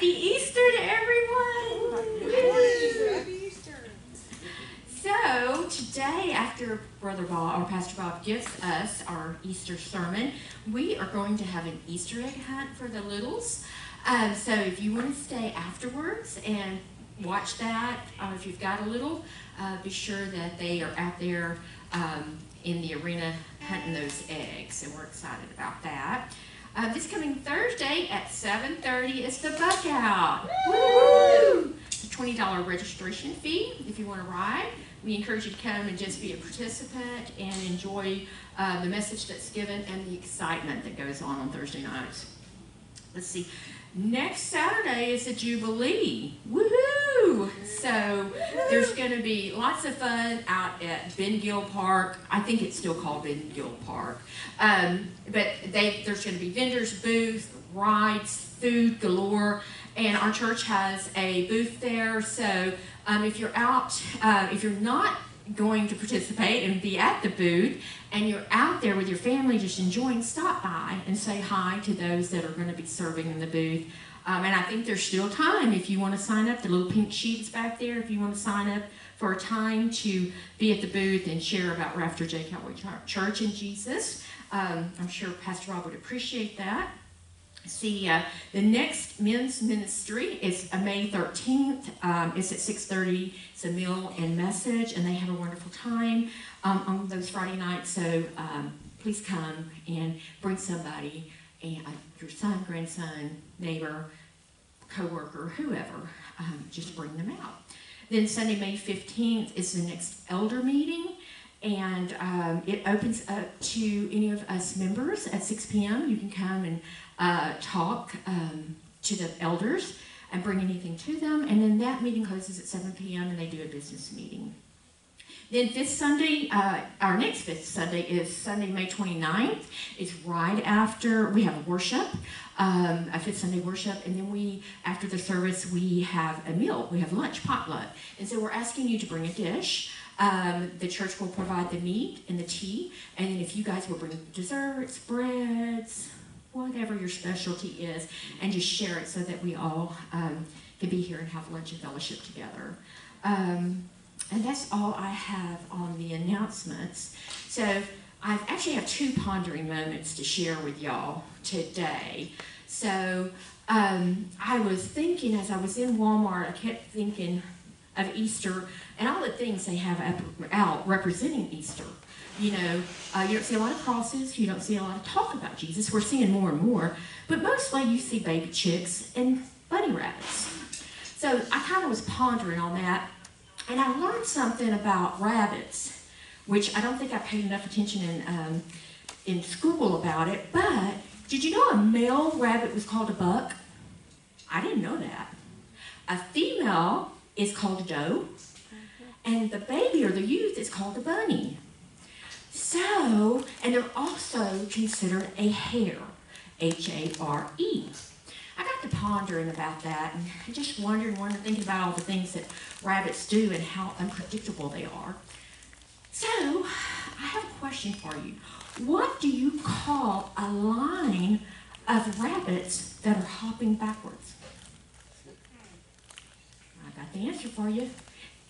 Happy Easter to everyone! Happy Easter. So today, after Brother Bob or Pastor Bob gives us our Easter sermon, we are going to have an Easter egg hunt for the littles. Um, so if you want to stay afterwards and watch that, uh, if you've got a little, uh, be sure that they are out there um, in the arena hunting those eggs, and we're excited about that. Uh, this coming Thursday at 7.30 is the Buck Out. Woo! It's a $20 registration fee if you want to ride. We encourage you to come and just be a participant and enjoy uh, the message that's given and the excitement that goes on on Thursday nights. Let's see. Next Saturday is a Jubilee. Woohoo! So there's going to be lots of fun out at Ben Gill Park. I think it's still called Ben Gill Park. Um, but they, there's going to be vendors, booths, rides, food galore. And our church has a booth there. So um, if you're out, uh, if you're not going to participate and be at the booth and you're out there with your family just enjoying, stop by and say hi to those that are going to be serving in the booth. Um, and I think there's still time if you want to sign up. The little pink sheets back there, if you want to sign up for a time to be at the booth and share about Rafter J. Cowboy Church and Jesus. Um, I'm sure Pastor Rob would appreciate that. See, uh, the next men's ministry is uh, May 13th. Um, it's at 6.30. It's a meal and message, and they have a wonderful time um, on those Friday nights. So um, please come and bring somebody, and uh, your son, grandson, neighbor, co-worker, whoever. Um, just bring them out. Then Sunday, May 15th is the next elder meeting and um, it opens up to any of us members at 6 p.m. You can come and uh, talk um, to the elders and bring anything to them. And then that meeting closes at 7 p.m. and they do a business meeting. Then fifth Sunday, uh, our next fifth Sunday is Sunday, May 29th. It's right after we have worship, um, a fifth Sunday worship, and then we, after the service, we have a meal. We have lunch, potluck. And so we're asking you to bring a dish. Um, the church will provide the meat and the tea, and then if you guys will bring desserts, breads, whatever your specialty is, and just share it so that we all um, can be here and have lunch and fellowship together. Um, and that's all I have on the announcements. So I actually have two pondering moments to share with y'all today. So um, I was thinking as I was in Walmart, I kept thinking of Easter and all the things they have up, out representing Easter. You know, uh, you don't see a lot of crosses, you don't see a lot of talk about Jesus. We're seeing more and more, but mostly you see baby chicks and bunny rabbits. So I kind of was pondering on that, and I learned something about rabbits, which I don't think I paid enough attention in um, in school about it. But did you know a male rabbit was called a buck? I didn't know that. A female is called a doe, and the baby or the youth is called a bunny. So, and they're also considered a hare, H-A-R-E. I got to pondering about that and just wondering, wondering, thinking about all the things that rabbits do and how unpredictable they are. So, I have a question for you. What do you call a line of rabbits that are hopping backwards? I got the answer for you.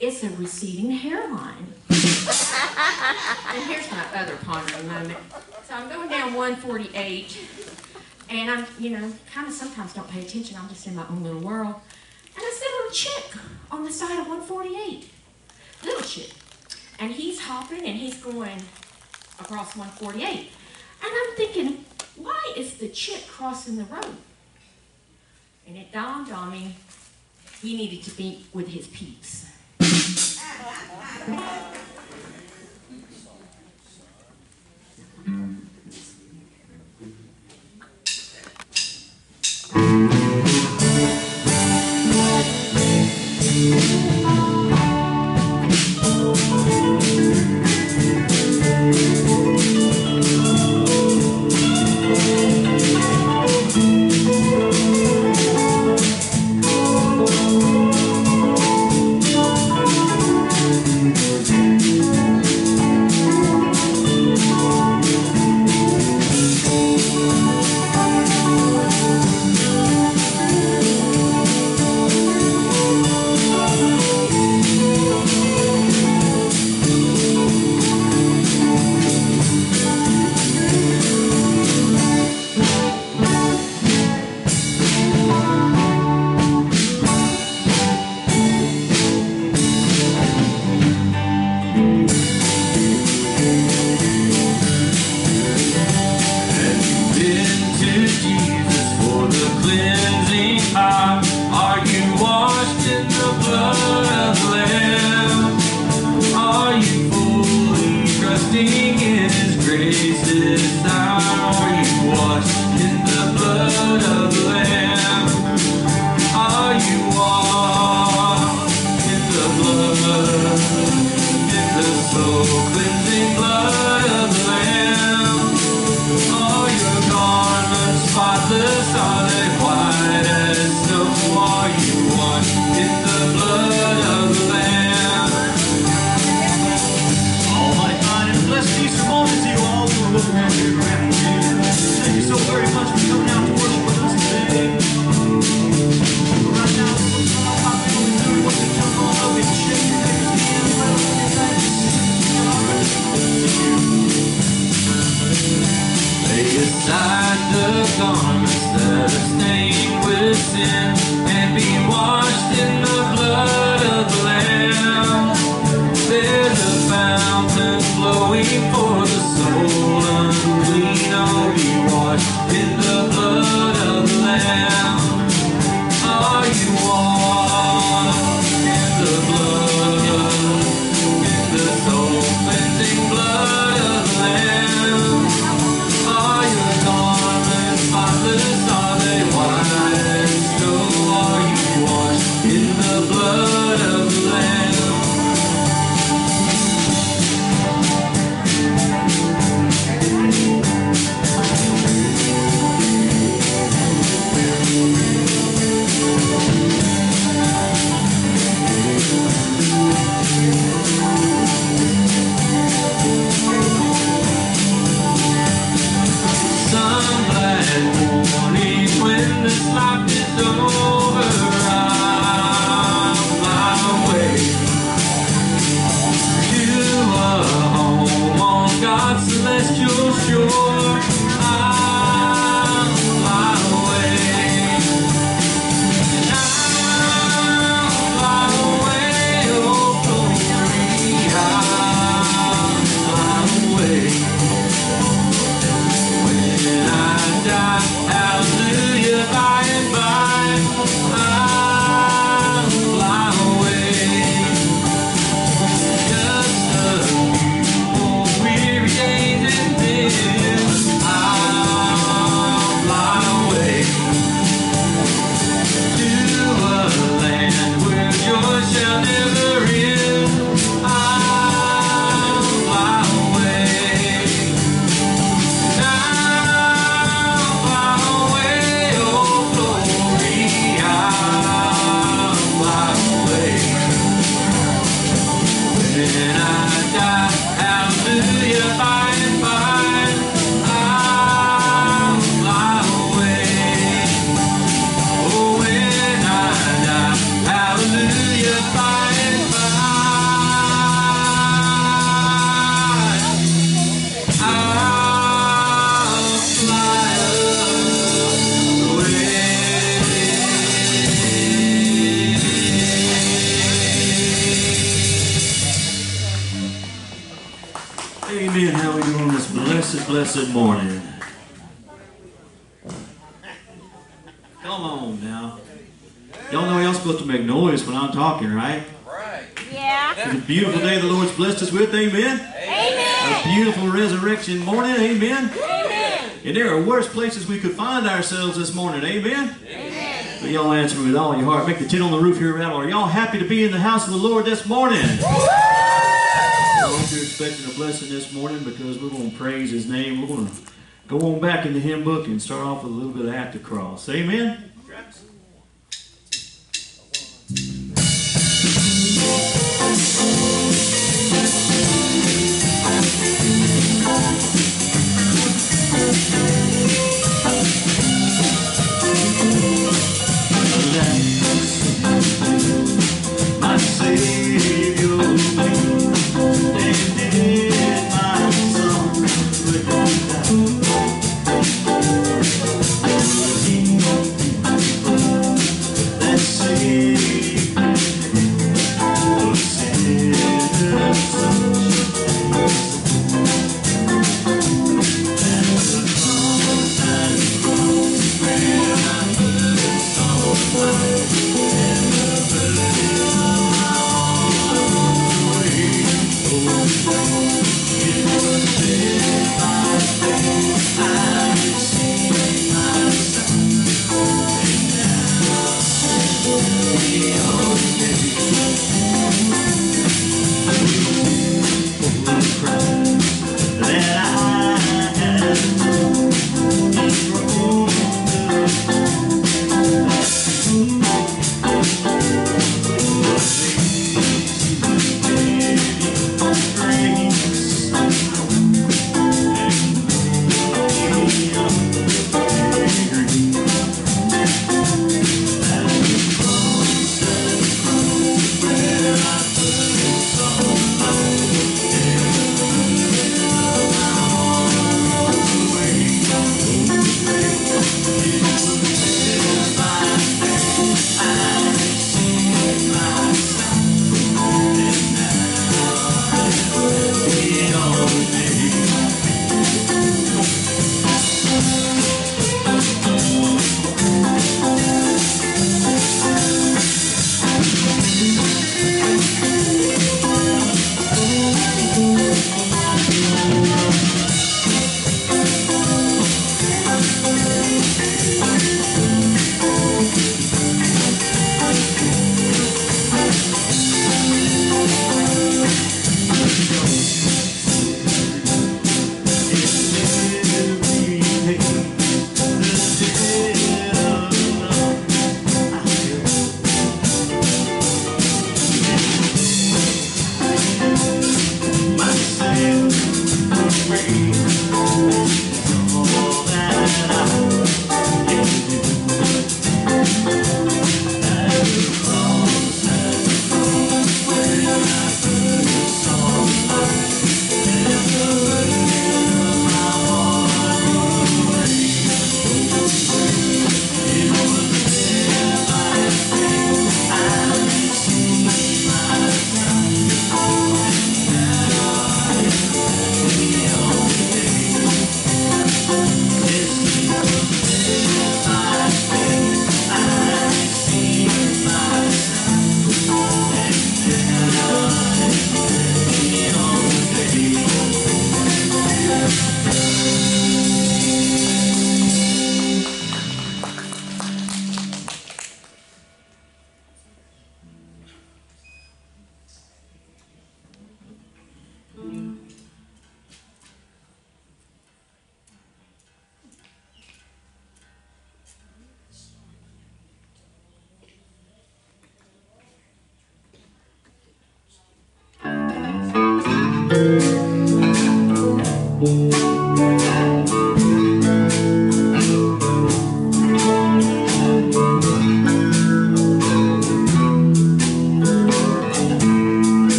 It's a receding hairline. and here's my other pondering moment. So I'm going down 148, and I'm, you know, kind of sometimes don't pay attention. I'm just in my own little world. And I see a little chick on the side of 148. Little chick. And he's hopping and he's going across 148. And I'm thinking, why is the chick crossing the road? And it dawned on me, he needed to be with his peeps. song. With, amen? Amen. A beautiful resurrection morning, amen? Amen. And there are worse places we could find ourselves this morning, amen? Amen. So y'all answer me with all your heart. Make the tin on the roof here rattle. Are y'all happy to be in the house of the Lord this morning? I hope you're expecting a blessing this morning because we're going to praise His name. We're going to go on back in the hymn book and start off with a little bit of At the Cross. Amen? My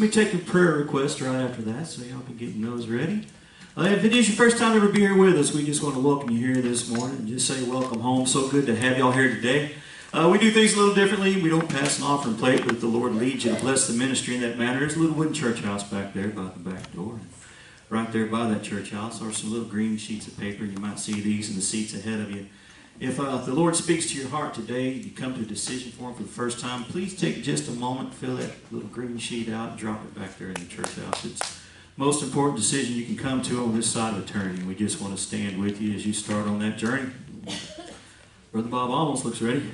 going to be taking prayer requests right after that, so y'all be getting those ready. Uh, if it is your first time ever be here with us, we just want to welcome you here this morning and just say welcome home. So good to have y'all here today. Uh, we do things a little differently. We don't pass an offering plate, but the Lord leads you to bless the ministry in that manner, there's a little wooden church house back there by the back door. Right there by that church house are some little green sheets of paper. You might see these in the seats ahead of you. If uh, the Lord speaks to your heart today, you come to a decision for Him for the first time, please take just a moment, fill that little green sheet out, and drop it back there in the church house. It's most important decision you can come to on this side of eternity. We just want to stand with you as you start on that journey. Brother Bob almost looks ready.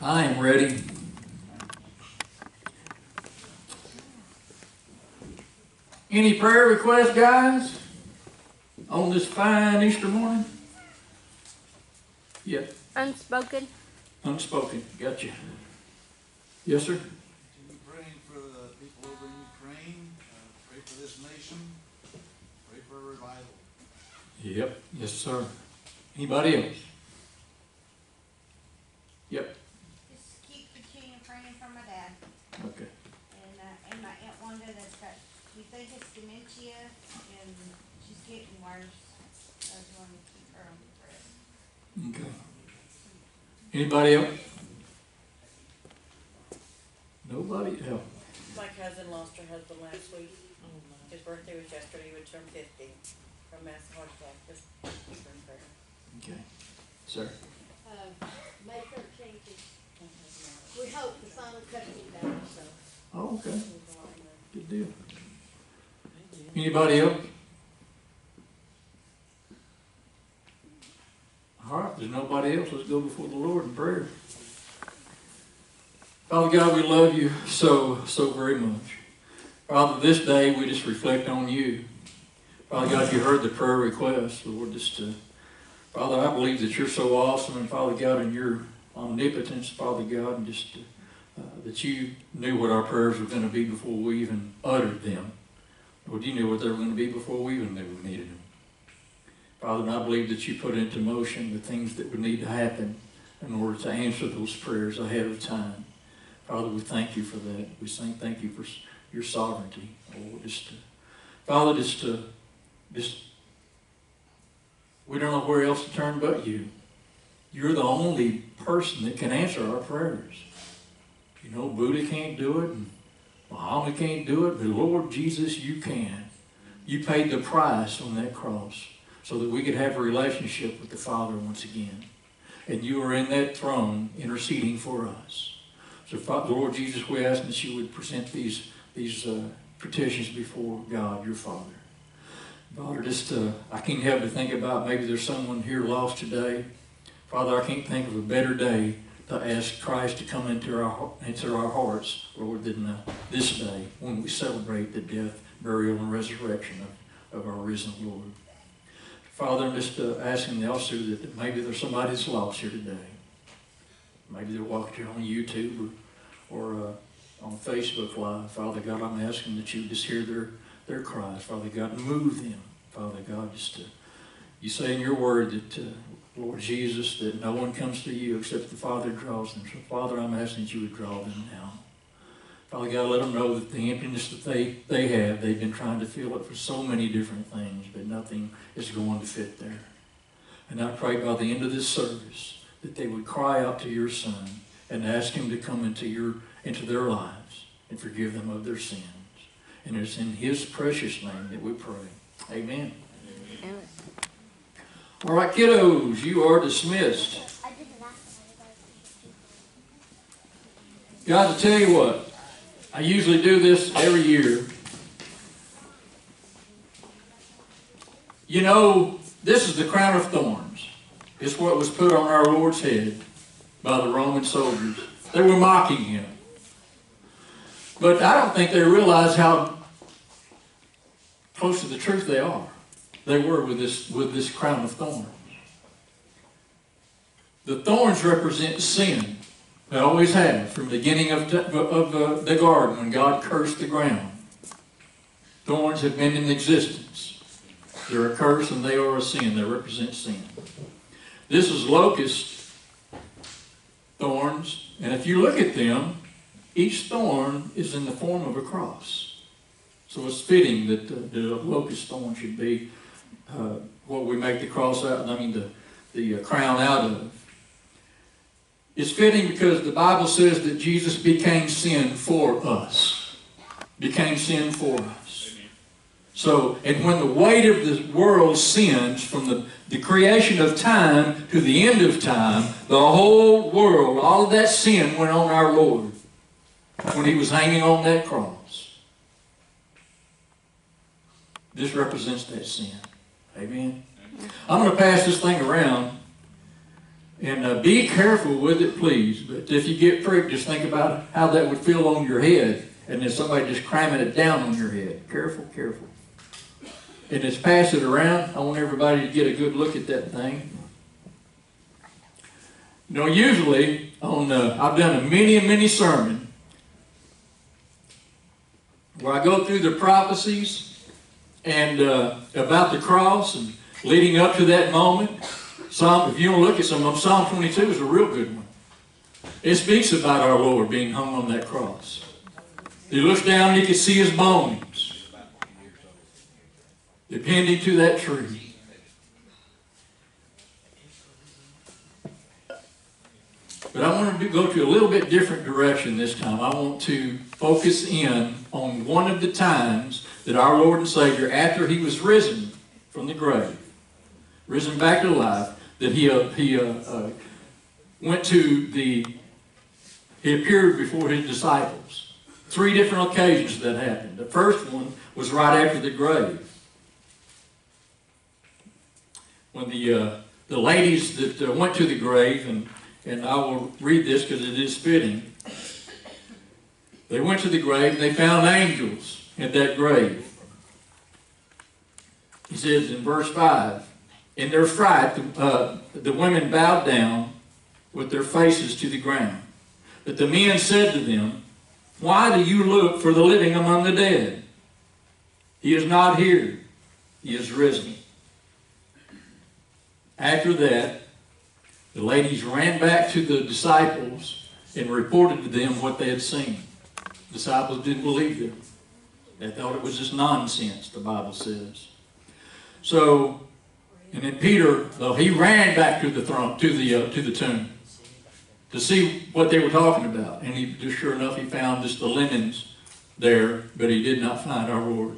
I am ready. Any prayer requests, guys? On this fine Easter morning? Yeah, Unspoken. unspoken. Gotcha. Yes, sir? Continue praying for the people over in Ukraine, uh, pray for this nation, pray for a revival. Yep. Yes, sir. Anybody else? Yep. Just keep continuing praying for my dad Okay. and, uh, and my Aunt Wanda that's got, we think it's dementia and she's getting worse. I just wanted to keep her on the prayer. Okay. Anybody else? Nobody else. My cousin lost her husband last week. His birthday was yesterday, he would turn fifty from massive heart attack, just keep her in prayer. Okay. Sir? uh, make her changes. We hope the final cut it down, so. Oh, okay. Good deal. Anybody else? All right, there's nobody else, let's go before the Lord in prayer. Father God, we love you so, so very much. Father, this day we just reflect on you. Father God, you heard the prayer request, Lord, just Father, I believe that you're so awesome, and Father God, in your omnipotence, Father God, and just uh, that you knew what our prayers were going to be before we even uttered them. Lord, you knew what they were going to be before we even knew we needed them. Father, and I believe that you put into motion the things that would need to happen in order to answer those prayers ahead of time. Father, we thank you for that. We say thank you for your sovereignty. Just to, Father, just to, just, we don't know where else to turn but you. You're the only person that can answer our prayers. You know, Buddha can't do it, and Muhammad can't do it, but Lord Jesus, you can. You paid the price on that cross so that we could have a relationship with the Father once again. And you are in that throne interceding for us. So, Fa- Lord Jesus, we ask that you would present these, these uh, petitions before God, your Father. Father, just uh, I can't help but think about maybe there's someone here lost today. Father, I can't think of a better day to ask Christ to come into our into our hearts, Lord, than uh, this day when we celebrate the death, burial, and resurrection of, of our risen Lord. Father, I'm just uh, asking also that, that maybe there's somebody that's lost here today. Maybe they're watching on YouTube or, or uh, on Facebook Live. Father God, I'm asking that you just hear their, their cries. Father God, move them. Father God, just to, you say in your word that, uh, Lord Jesus, that no one comes to you except the Father draws them. So, Father, I'm asking that you would draw them now. Father God, let them know that the emptiness that they, they have, they've been trying to fill it for so many different things, but nothing is going to fit there. And I pray by the end of this service that they would cry out to your Son and ask him to come into your into their lives and forgive them of their sins. And it's in his precious name that we pray. Amen. Amen. All right, kiddos, you are dismissed. I didn't ask Guys, I tell you what, I usually do this every year. You know, this is the crown of thorns. It's what was put on our Lord's head by the Roman soldiers. They were mocking him. But I don't think they realize how close to the truth they are. They were with this, with this crown of thorns. The thorns represent sin. They always have, from the beginning of, the, of uh, the garden when God cursed the ground. Thorns have been in existence. They're a curse and they are a sin. They represent sin. This is locust thorns, and if you look at them, each thorn is in the form of a cross. So it's fitting that the, the locust thorn should be uh, what we make the cross out, I mean, the, the uh, crown out of. It's fitting because the Bible says that Jesus became sin for us. Became sin for us. So, and when the weight of the world sins from the, the creation of time to the end of time, the whole world, all of that sin went on our Lord when He was hanging on that cross. This represents that sin. Amen. I'm going to pass this thing around. And uh, be careful with it, please. But if you get pricked, just think about how that would feel on your head. And then somebody just cramming it down on your head. Careful, careful. And just pass it around. I want everybody to get a good look at that thing. You know, usually on uh, I've done a many many sermon where I go through the prophecies and uh, about the cross and leading up to that moment. Psalm, if you to look at some of them, Psalm 22 is a real good one. It speaks about our Lord being hung on that cross. He looks down and he can see his bones depending to that tree. But I want to go to a little bit different direction this time. I want to focus in on one of the times that our Lord and Savior, after he was risen from the grave, risen back to life, that he, uh, he uh, uh, went to the, he appeared before his disciples. Three different occasions that happened. The first one was right after the grave. When the, uh, the ladies that uh, went to the grave, and, and I will read this because it is fitting. They went to the grave and they found angels at that grave. He says in verse 5, in their fright, the, uh, the women bowed down with their faces to the ground. But the men said to them, Why do you look for the living among the dead? He is not here, he is risen. After that, the ladies ran back to the disciples and reported to them what they had seen. The disciples didn't believe them. They thought it was just nonsense, the Bible says. So, and then Peter, though he ran back to the throne, to the uh, to the tomb, to see what they were talking about, and he just sure enough he found just the linens there, but he did not find our Lord.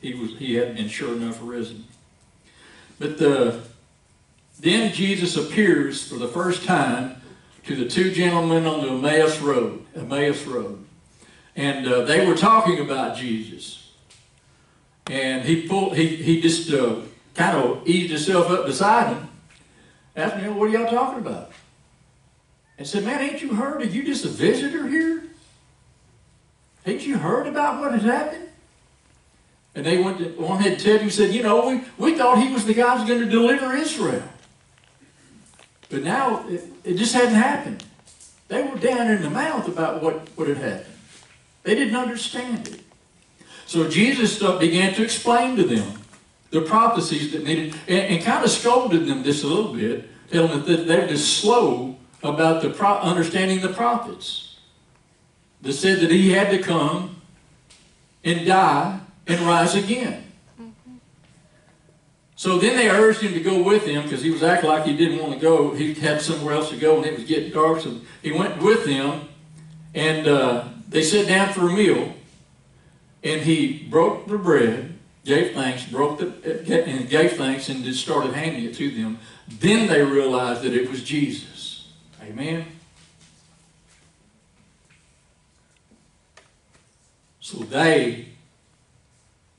He was he had been sure enough risen. But the then Jesus appears for the first time to the two gentlemen on the Emmaus Road, Emmaus Road, and uh, they were talking about Jesus. And he pulled, he he just uh, kind of eased himself up beside him, asked me, "What are y'all talking about?" And said, "Man, ain't you heard? Are you just a visitor here? Ain't you heard about what has happened?" And they went to one had Ted and said, "You know, we, we thought he was the guy who's going to deliver Israel." But now it, it just hadn't happened. They were down in the mouth about what, what had happened. They didn't understand it. So Jesus began to explain to them the prophecies that needed, and, and kind of scolded them just a little bit, telling them that they're just slow about the pro- understanding the prophets. That said that he had to come and die and rise again. So then they urged him to go with them because he was acting like he didn't want to go. He had somewhere else to go and it was getting dark. So he went with them and uh, they sat down for a meal. And he broke the bread, gave thanks, broke the, and gave thanks and just started handing it to them. Then they realized that it was Jesus. Amen. So they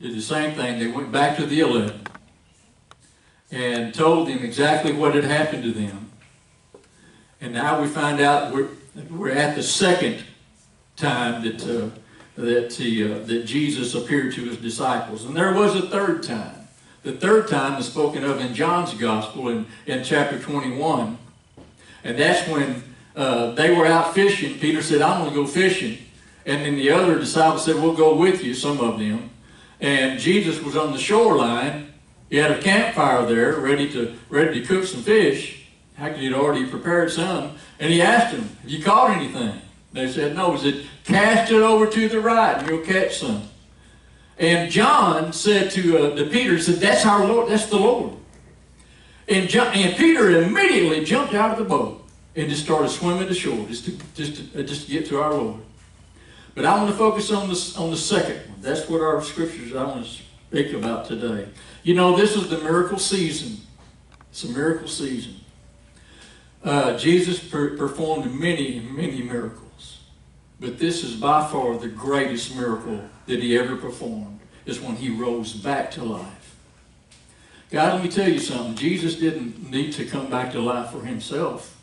did the same thing. They went back to the eleven and told them exactly what had happened to them. And now we find out we're, we're at the second time that, uh, that, he, uh, that Jesus appeared to his disciples. And there was a third time. The third time is spoken of in John's Gospel in, in chapter 21. And that's when uh, they were out fishing. Peter said, I'm going to go fishing. And then the other disciples said, We'll go with you, some of them. And Jesus was on the shoreline he had a campfire there, ready to ready to cook some fish. Actually, he'd already prepared some. And he asked him, Have you caught anything? They said, no, he said, cast it over to the right and you'll catch some. And John said to, uh, to Peter, said, that's our Lord, that's the Lord. And, John, and Peter immediately jumped out of the boat and just started swimming to shore, just to, just to, uh, just to get to our Lord. But I want to focus on the, on the second one. That's what our scriptures I want to speak about today. You know, this is the miracle season. It's a miracle season. Uh, Jesus per- performed many, many miracles. But this is by far the greatest miracle that he ever performed, is when he rose back to life. God, let me tell you something. Jesus didn't need to come back to life for himself.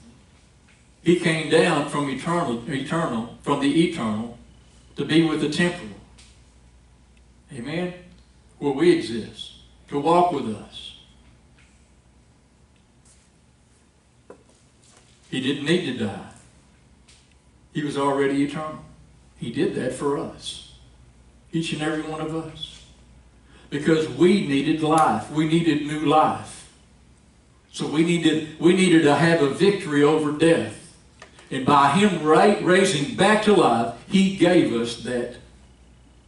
He came down from eternal, eternal, from the eternal, to be with the temporal. Amen? Where we exist, to walk with us. He didn't need to die. He was already eternal. He did that for us. Each and every one of us. Because we needed life. We needed new life. So we needed, we needed to have a victory over death. And by Him ra- raising back to life, He gave us that,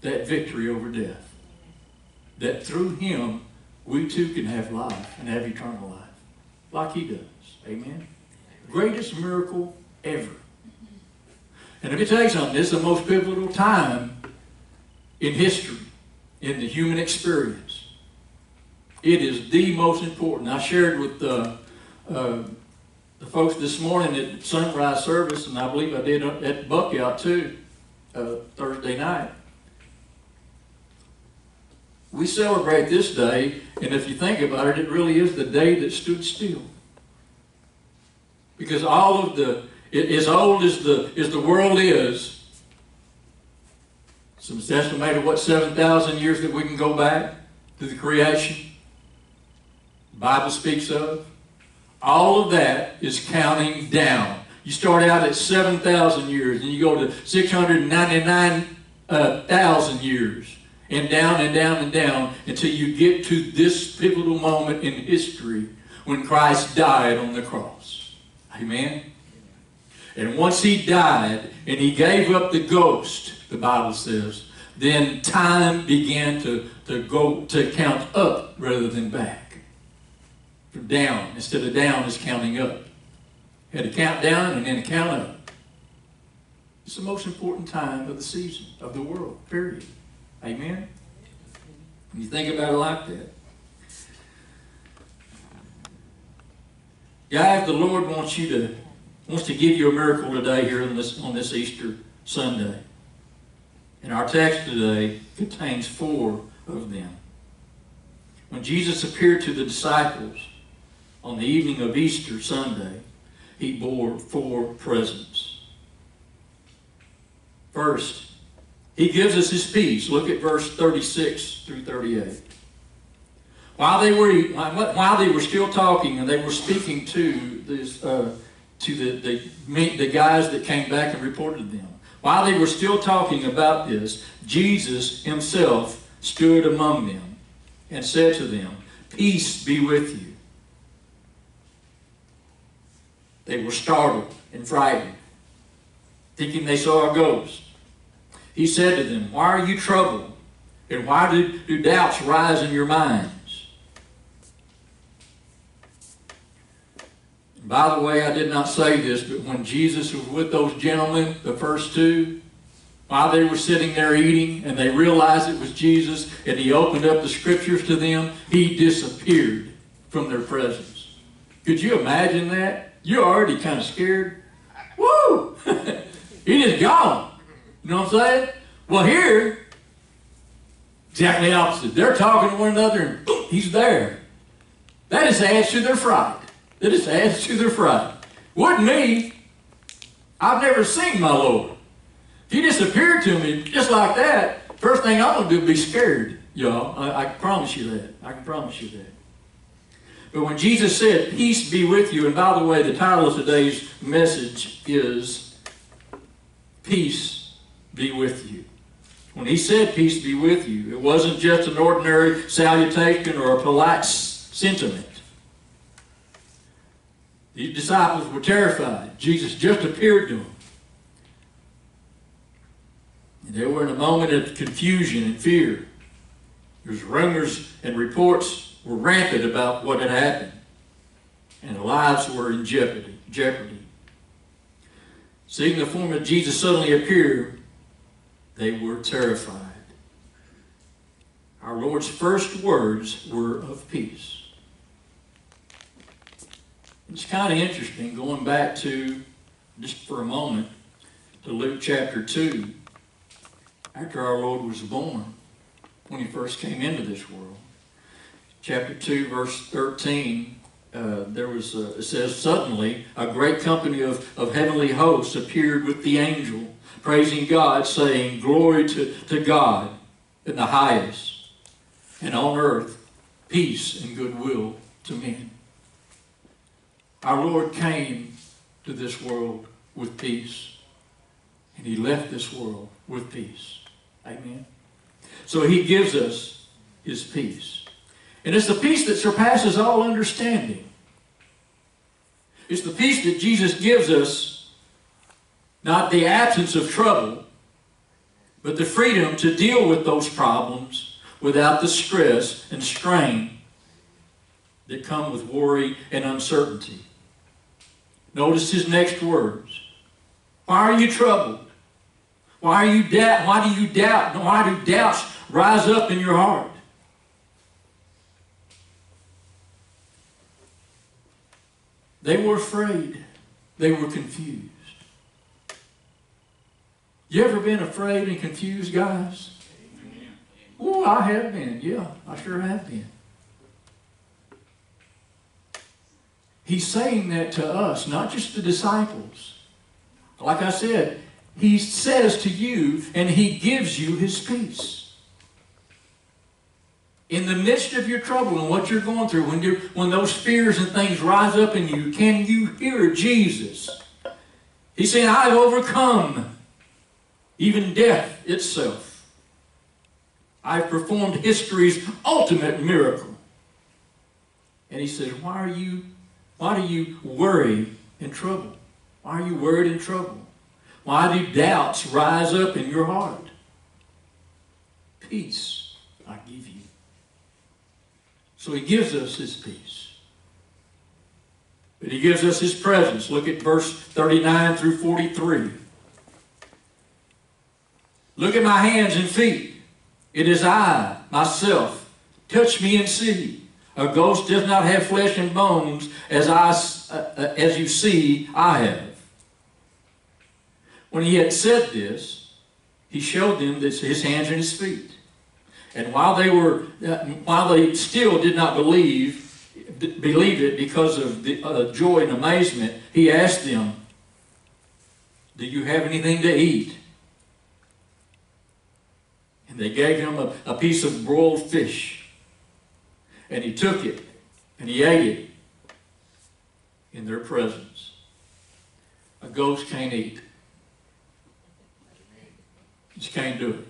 that victory over death. That through Him, we too can have life and have eternal life. Like He does. Amen? Greatest miracle ever. And let me tell you something, this is the most pivotal time in history, in the human experience. It is the most important. I shared with uh, uh, the folks this morning at sunrise service, and I believe I did at Buckout too, uh, Thursday night. We celebrate this day, and if you think about it, it really is the day that stood still. Because all of the, as old as the, as the world is, some estimated, what, 7,000 years that we can go back to the creation the Bible speaks of. All of that is counting down. You start out at 7,000 years, and you go to 699,000 uh, years, and down and down and down until you get to this pivotal moment in history when Christ died on the cross. Amen? And once he died and he gave up the ghost, the Bible says, then time began to, to go to count up rather than back. From down, instead of down is counting up. Had to count down and then count up. It's the most important time of the season, of the world, period. Amen? When you think about it like that. Guys, the Lord wants you to wants to give you a miracle today here on this on this Easter Sunday. And our text today contains four of them. When Jesus appeared to the disciples on the evening of Easter Sunday, he bore four presents. First, he gives us his peace. Look at verse 36 through 38. While they were while they were still talking and they were speaking to this uh, to the, the the guys that came back and reported them. While they were still talking about this, Jesus himself stood among them and said to them, "Peace be with you." They were startled and frightened, thinking they saw a ghost. He said to them, Why are you troubled? And why do, do doubts rise in your minds? By the way, I did not say this, but when Jesus was with those gentlemen, the first two, while they were sitting there eating and they realized it was Jesus and he opened up the scriptures to them, he disappeared from their presence. Could you imagine that? You're already kind of scared. Woo! he just gone. You know what I'm saying? Well, here, exactly opposite. They're talking to one another and boom, he's there. That is the answer to their fright. That just adds to their fright. Wouldn't me. I've never seen my Lord. If he disappeared to me just like that, first thing I'm going to do be scared, y'all. I, I can promise you that. I can promise you that. But when Jesus said, Peace be with you, and by the way, the title of today's message is Peace be with you. When he said, Peace be with you, it wasn't just an ordinary salutation or a polite sentiment. The disciples were terrified. Jesus just appeared to them. They were in a moment of confusion and fear. There's rumors and reports were rampant about what had happened. And lives were in jeopardy. jeopardy. Seeing the form of Jesus suddenly appear, they were terrified. Our Lord's first words were of peace. It's kind of interesting going back to, just for a moment, to Luke chapter 2. After our Lord was born, when he first came into this world. Chapter 2, verse 13, uh, there was, a, it says, Suddenly a great company of, of heavenly hosts appeared with the angel, praising God, saying, Glory to, to God in the highest, and on earth peace and goodwill to men. Our Lord came to this world with peace, and he left this world with peace. Amen. So he gives us his peace. And it's the peace that surpasses all understanding. It's the peace that Jesus gives us, not the absence of trouble, but the freedom to deal with those problems without the stress and strain that come with worry and uncertainty. Notice his next words. Why are you troubled? Why are you doubt? Why do you doubt? Why do doubts rise up in your heart? They were afraid. They were confused. You ever been afraid and confused, guys? Oh, I have been. Yeah, I sure have been. He's saying that to us, not just the disciples. Like I said, he says to you and he gives you his peace. In the midst of your trouble and what you're going through, when, you when those fears and things rise up in you, can you hear Jesus? He's saying, I've overcome even death itself. I've performed history's ultimate miracle. And he says, Why are you, why do you worry and trouble? Why are you worried and troubled? Why do doubts rise up in your heart? Peace I give you. So he gives us his peace. But he gives us his presence. Look at verse 39 through 43. Look at my hands and feet. It is I, myself. Touch me and see. A ghost does not have flesh and bones, as I, uh, as you see, I have. When he had said this, he showed them this, his hands and his feet. And while they were, uh, while they still did not believe, believe it because of the uh, joy and amazement, he asked them, "Do you have anything to eat?" And they gave him a, a piece of broiled fish, and he took it and he ate it in their presence. A ghost can't eat. Just can't do it.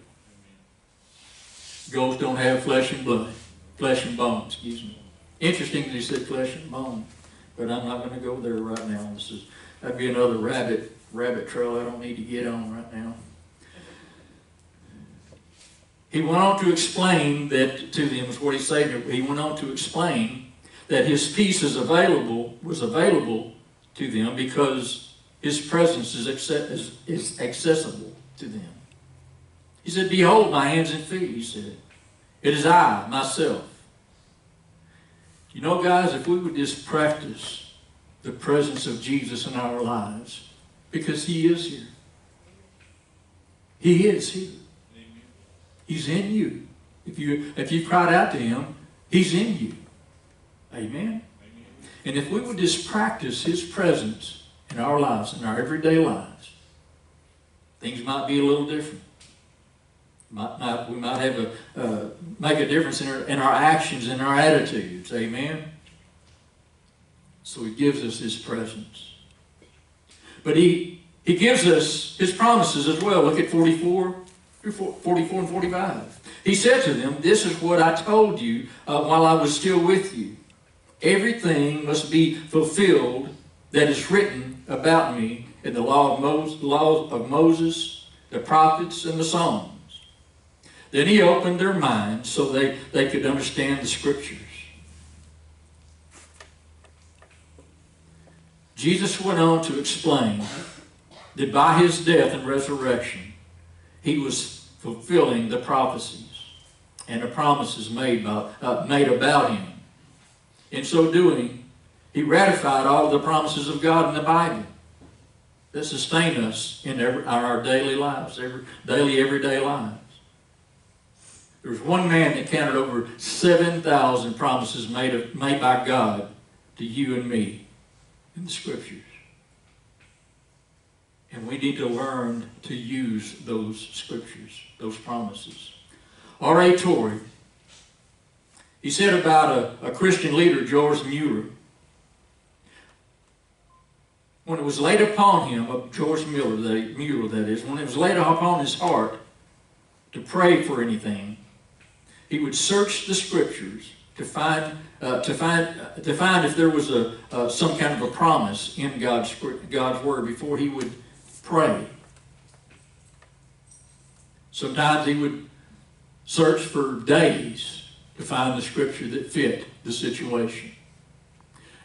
Ghosts don't have flesh and blood, flesh and bone, excuse me. Interesting that he said flesh and bone, but I'm not going to go there right now. This is that'd be another rabbit rabbit trail I don't need to get on right now. He went on to explain that to them is what he's saying. He went on to explain that his peace is available was available to them because his presence is, is, is accessible to them. He said, Behold my hands and feet, he said. It is I, myself. You know, guys, if we would just practice the presence of Jesus in our lives, because he is here. He is here. He's in you. If you if you cried out to him, he's in you. Amen. And if we would just practice his presence in our lives, in our everyday lives, things might be a little different. Might, might, we might have a uh, make a difference in our, in our actions and our attitudes. Amen. So he gives us his presence. But he he gives us his promises as well. Look at 44 44 and 45. He said to them, This is what I told you uh, while I was still with you. Everything must be fulfilled that is written about me in the law of, Moses, law of Moses, the prophets, and the Psalms. Then he opened their minds so they, they could understand the scriptures. Jesus went on to explain that by his death and resurrection, he was fulfilling the prophecies and the promises made, by, uh, made about him. In so doing, he ratified all the promises of God in the Bible that sustain us in every, our daily lives, every, daily, everyday lives. There was one man that counted over 7,000 promises made, of, made by God to you and me in the Scriptures. And we need to learn to use those Scriptures, those promises. R.A. Torrey, he said about a, a Christian leader, George Mueller, when it was laid upon him, George Mueller, that, Mueller that is, when it was laid upon his heart to pray for anything, he would search the scriptures to find uh, to find uh, to find if there was a uh, some kind of a promise in God's God's word before he would pray. Sometimes he would search for days to find the scripture that fit the situation.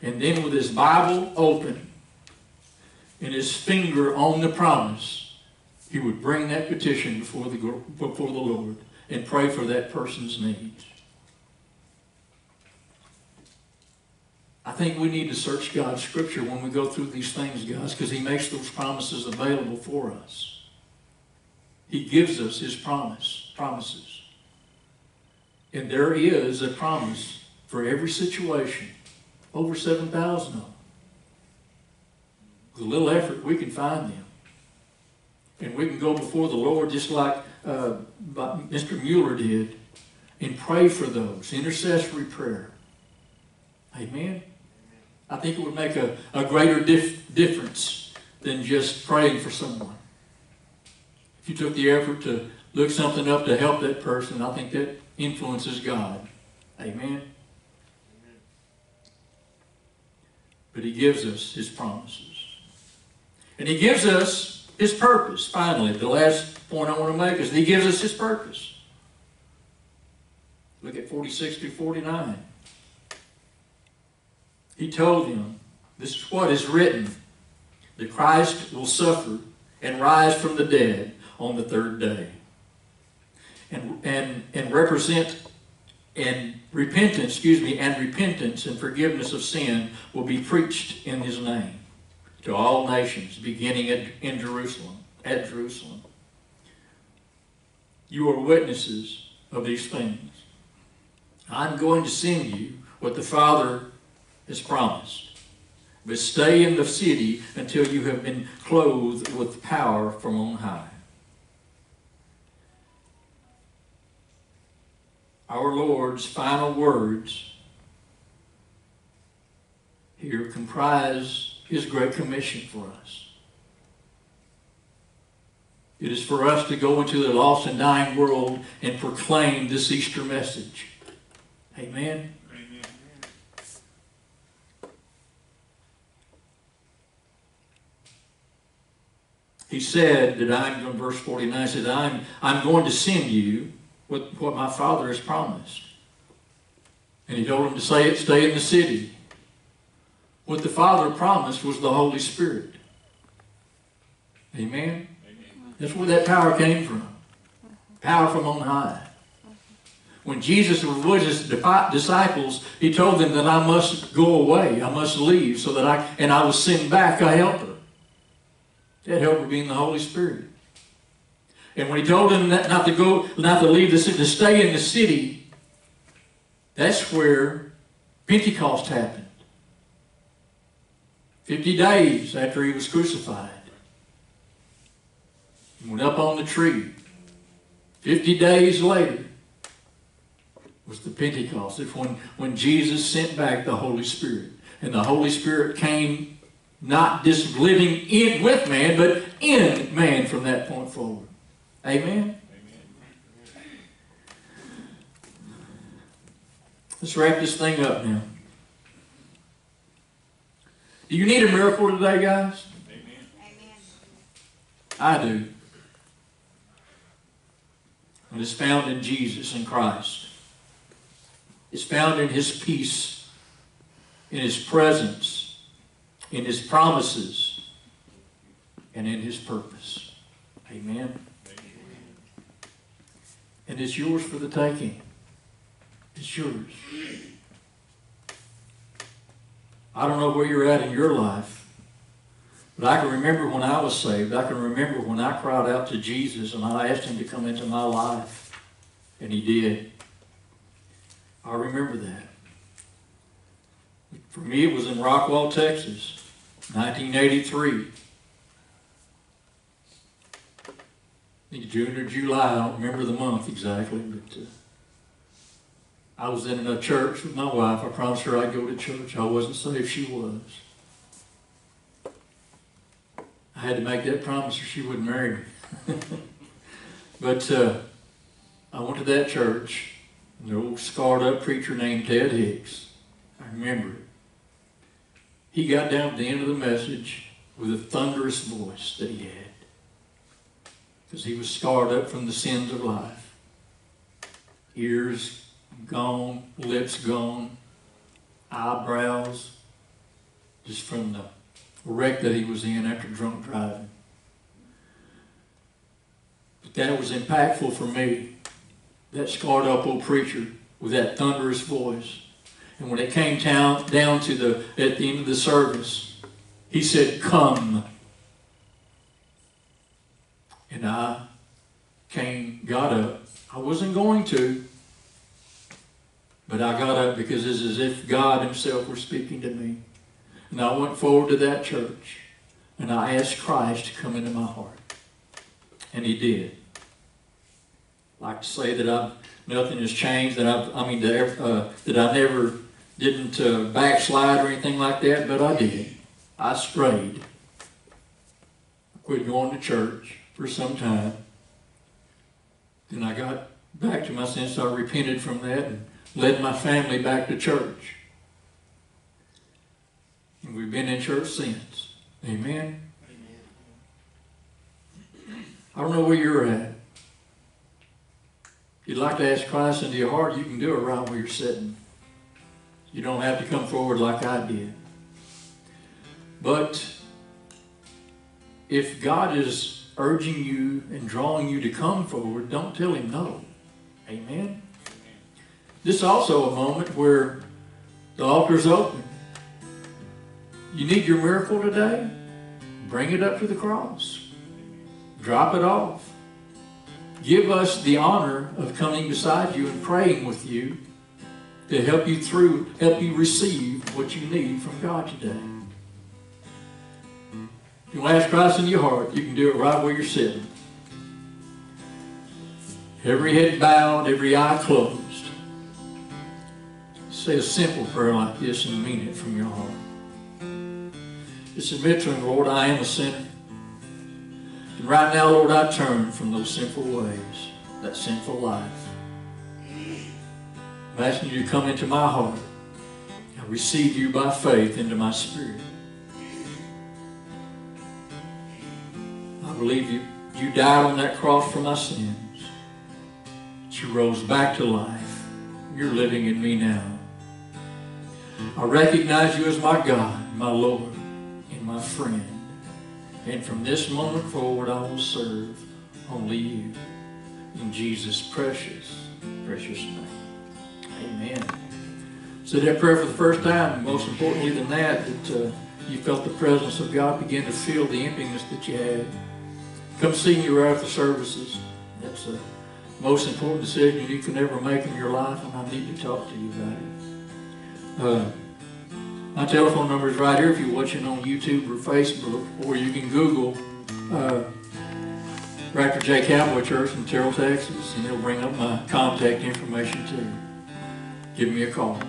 And then with his Bible open and his finger on the promise, he would bring that petition before the, before the Lord and pray for that person's needs. I think we need to search God's scripture when we go through these things, guys, because he makes those promises available for us. He gives us his promise, promises. And there is a promise for every situation. Over 7,000 of them. With a little effort, we can find them. And we can go before the Lord just like uh, Mr. Mueller did and pray for those. Intercessory prayer. Amen. I think it would make a, a greater dif difference than just praying for someone. If you took the effort to look something up to help that person, I think that influences God. Amen. But He gives us His promises. And He gives us His purpose. Finally, the last point I want to make is He gives us His purpose. Look at 46 through 49. He told them, This is what is written that Christ will suffer and rise from the dead on the third day. And, and, and represent and repentance, excuse me, and repentance and forgiveness of sin will be preached in his name to all nations, beginning at, in Jerusalem, at Jerusalem. You are witnesses of these things. I'm going to send you what the Father has promised. But stay in the city until you have been clothed with power from on high. Our Lord's final words here comprise His great commission for us. It is for us to go into the lost and dying world and proclaim this Easter message. Amen. He said that I'm going, verse 49 said, I'm, I'm going to send you what, what my Father has promised. And he told him to say it, stay in the city. What the Father promised was the Holy Spirit. Amen? Amen. That's where that power came from. Power from on high. When Jesus was with his disciples, he told them that I must go away, I must leave, so that I and I will send back a helper. That help would be in the Holy Spirit. And when he told them not to go, not to leave the city, to stay in the city, that's where Pentecost happened. 50 days after he was crucified. He went up on the tree. 50 days later was the Pentecost. It's when, when Jesus sent back the Holy Spirit. And the Holy Spirit came not just living in with man, but in man from that point forward. Amen? Let's wrap this thing up now. Do you need a miracle today, guys? Amen. I do. And it's found in Jesus and Christ. It's found in His peace, in His presence, in His promises, and in His purpose. Amen. And it's yours for the taking. It's yours. I don't know where you're at in your life, but I can remember when I was saved. I can remember when I cried out to Jesus and I asked Him to come into my life, and He did. I remember that. For me, it was in Rockwall, Texas, 1983. I think June or July, I don't remember the month exactly, but uh, I was in a church with my wife. I promised her I'd go to church. I wasn't saved, she was. I had to make that promise or she wouldn't marry me. but uh, I went to that church, the old scarred up preacher named Ted Hicks. I remember it. He got down at the end of the message with a thunderous voice that he had because he was scarred up from the sins of life. Ears gone, lips gone, eyebrows, just from the wreck that he was in after drunk driving. But that was impactful for me. That scarred up old preacher with that thunderous voice. And when it came down, down to the at the end of the service, he said, Come. And I came, got up. I wasn't going to, but I got up because it's as if God Himself were speaking to me. And I went forward to that church and I asked Christ to come into my heart. And He did. I like to say that I've, nothing has changed, that I've, I mean, that, uh, that I never didn't uh, backslide or anything like that, but I did. I strayed. I quit going to church for some time. Then I got back to my senses. I repented from that and led my family back to church. And we've been in church since. Amen. I don't know where you're at. If you'd like to ask Christ into your heart, you can do it right where you're sitting. You don't have to come forward like I did. But if God is urging you and drawing you to come forward, don't tell him no. Amen. This is also a moment where the altar's open. You need your miracle today? Bring it up to the cross. Drop it off. Give us the honor of coming beside you and praying with you to help you through, help you receive what you need from God today. If you ask Christ in your heart, you can do it right where you're sitting. Every head bowed, every eye closed. Say a simple prayer like this and mean it from your heart. Just admit to Him, Lord, I am a sinner. And right now, Lord, I turn from those sinful ways, that sinful life. I'm asking you to come into my heart. I receive you by faith into my spirit. I believe you, you died on that cross for my sins. But you rose back to life. You're living in me now. I recognize you as my God, my Lord, and my friend. And from this moment forward, I will serve only you. In Jesus' precious, precious name. Amen. Said that prayer for the first time, and most importantly than that, that uh, you felt the presence of God begin to fill the emptiness that you had. Come see me right after services. That's the most important decision you can ever make in your life, and I need to talk to you about it. Uh, my telephone number is right here if you're watching on YouTube or Facebook, or you can Google uh, Rafter J Cowboy Church in Terrell, Texas, and it'll bring up my contact information to you. Give me a call.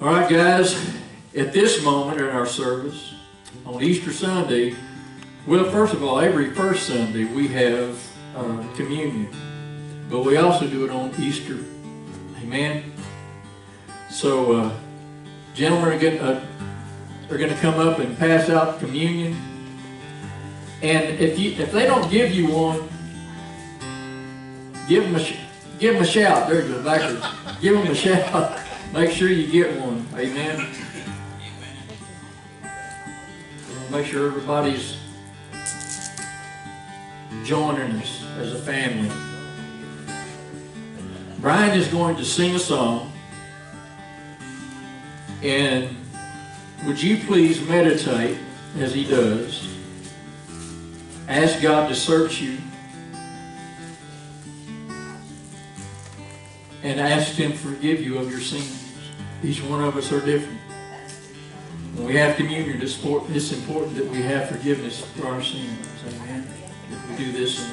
All right, guys, at this moment in our service, on Easter Sunday, well, first of all, every first Sunday we have uh, communion, but we also do it on Easter. Amen. So, uh, gentlemen are going uh, to come up and pass out communion. And if you if they don't give you one, Give them a, give them a shout. There you go, backwards. Give them a shout. Make sure you get one. Amen. Make sure everybody's joining us as a family. Brian is going to sing a song. And would you please meditate as he does? Ask God to search you. And ask Him to forgive you of your sins. Each one of us are different. When we have communion, it's important, it's important that we have forgiveness for our sins. Amen. If we do this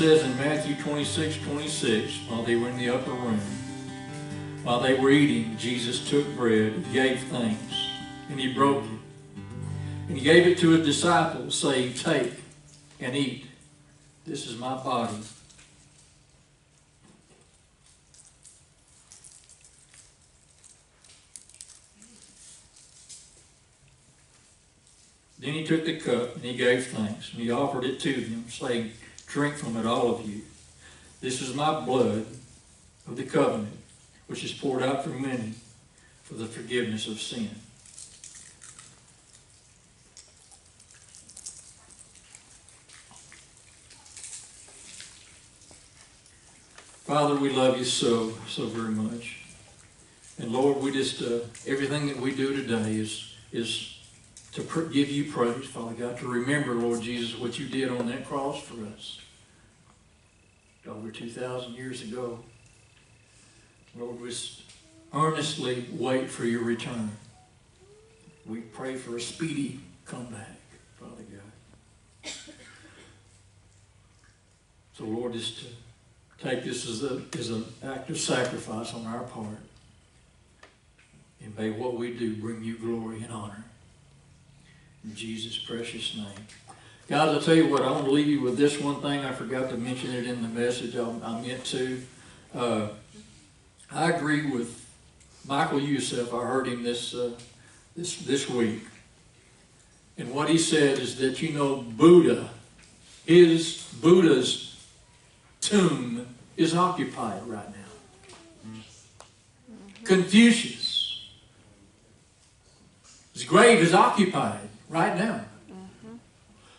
says in Matthew 26, 26, while they were in the upper room, while they were eating, Jesus took bread, and gave thanks, and he broke it. And he gave it to his disciples, saying, Take and eat. This is my body. Then he took the cup and he gave thanks, and he offered it to them, saying, Drink from it, all of you. This is my blood of the covenant, which is poured out for many for the forgiveness of sin. Father, we love you so, so very much. And Lord, we just, uh, everything that we do today is, is to give you praise, Father God, to remember, Lord Jesus, what you did on that cross for us over 2,000 years ago. Lord, we earnestly wait for your return. We pray for a speedy comeback, Father God. So, Lord, just to take this as, a, as an act of sacrifice on our part. And may what we do bring you glory and honor. In Jesus' precious name. Guys, I'll tell you what, I want to leave you with this one thing. I forgot to mention it in the message I, I meant to. Uh, I agree with Michael Youssef. I heard him this, uh, this, this week. And what he said is that, you know, Buddha, his, Buddha's tomb is occupied right now. Confucius, his grave is occupied right now.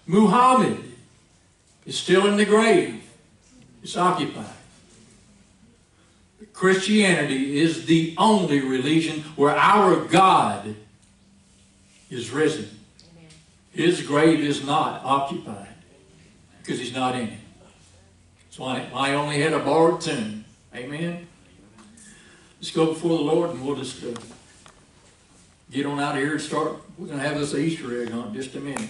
Muhammad is still in the grave. It's occupied. Christianity is the only religion where our God is risen. His grave is not occupied because he's not in it. So I, I only had a borrowed tomb. Amen. Let's go before the Lord and we'll just uh, get on out of here and start. We're going to have this Easter egg hunt just a minute.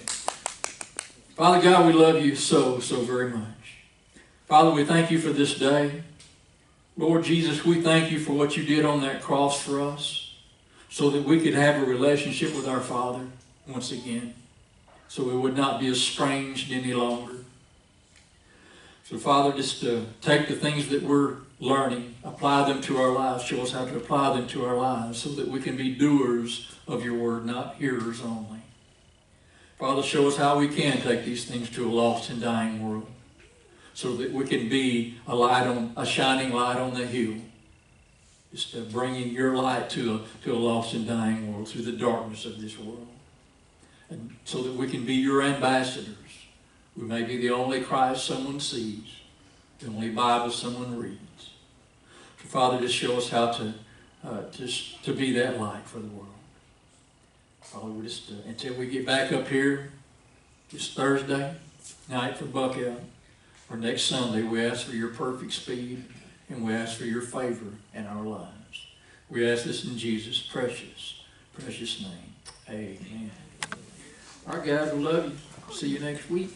Father God, we love you so, so very much. Father, we thank you for this day. Lord Jesus, we thank you for what you did on that cross for us so that we could have a relationship with our Father once again, so we would not be estranged any longer. So, Father, just uh, take the things that we're learning, apply them to our lives, show us how to apply them to our lives so that we can be doers of your word, not hearers only. Father, show us how we can take these things to a lost and dying world so that we can be a light on, a shining light on the hill. Just bringing your light to a, to a lost and dying world through the darkness of this world. And so that we can be your ambassadors. We may be the only Christ someone sees, the only Bible someone reads. So Father, just show us how to, uh, to, to be that light for the world. We just, uh, until we get back up here this Thursday night for Buckout, or next Sunday, we ask for your perfect speed and we ask for your favor in our lives. We ask this in Jesus' precious, precious name. Amen. All right, guys, we love you. See you next week.